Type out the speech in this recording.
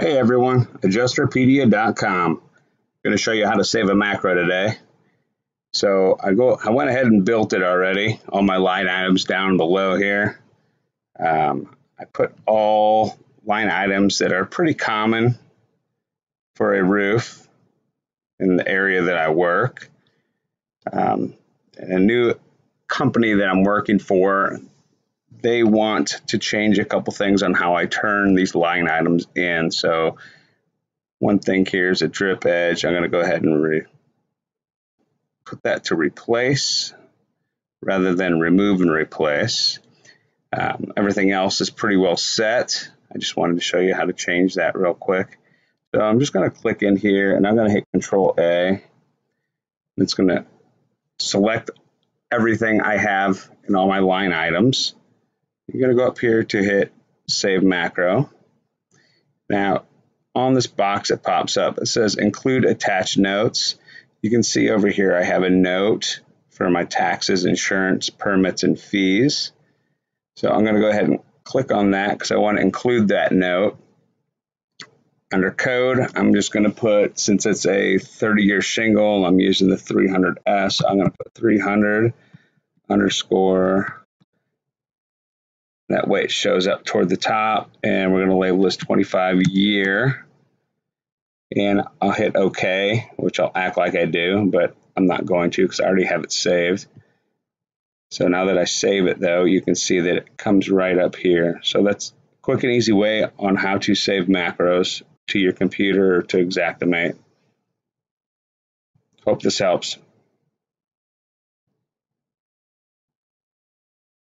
Hey everyone, adjusterpedia.com. Going to show you how to save a macro today. So I go, I went ahead and built it already. All my line items down below here. Um, I put all line items that are pretty common for a roof in the area that I work. Um, a new company that I'm working for, they want to change a couple things on how I turn these line items in. So one thing here is a drip edge. I'm going to go ahead and re put that to replace rather than remove and replace. Um, everything else is pretty well set. I just wanted to show you how to change that real quick. So I'm just going to click in here and I'm going to hit Control A. It's going to select everything I have in all my line items. You're going to go up here to hit Save Macro. Now, on this box that pops up, it says Include Attached Notes. You can see over here I have a note for my taxes, insurance, permits, and fees. So I'm going to go ahead and click on that because I want to include that note. Under code, I'm just going to put, since it's a 30 year shingle, I'm using the 300S, I'm going to put 300 underscore. That way it shows up toward the top, and we're going to label this 25 year. And I'll hit OK, which I'll act like I do, but I'm not going to because I already have it saved. So now that I save it, though, you can see that it comes right up here. So that's a quick and easy way on how to save macros to your computer or to Xactimate. Hope this helps.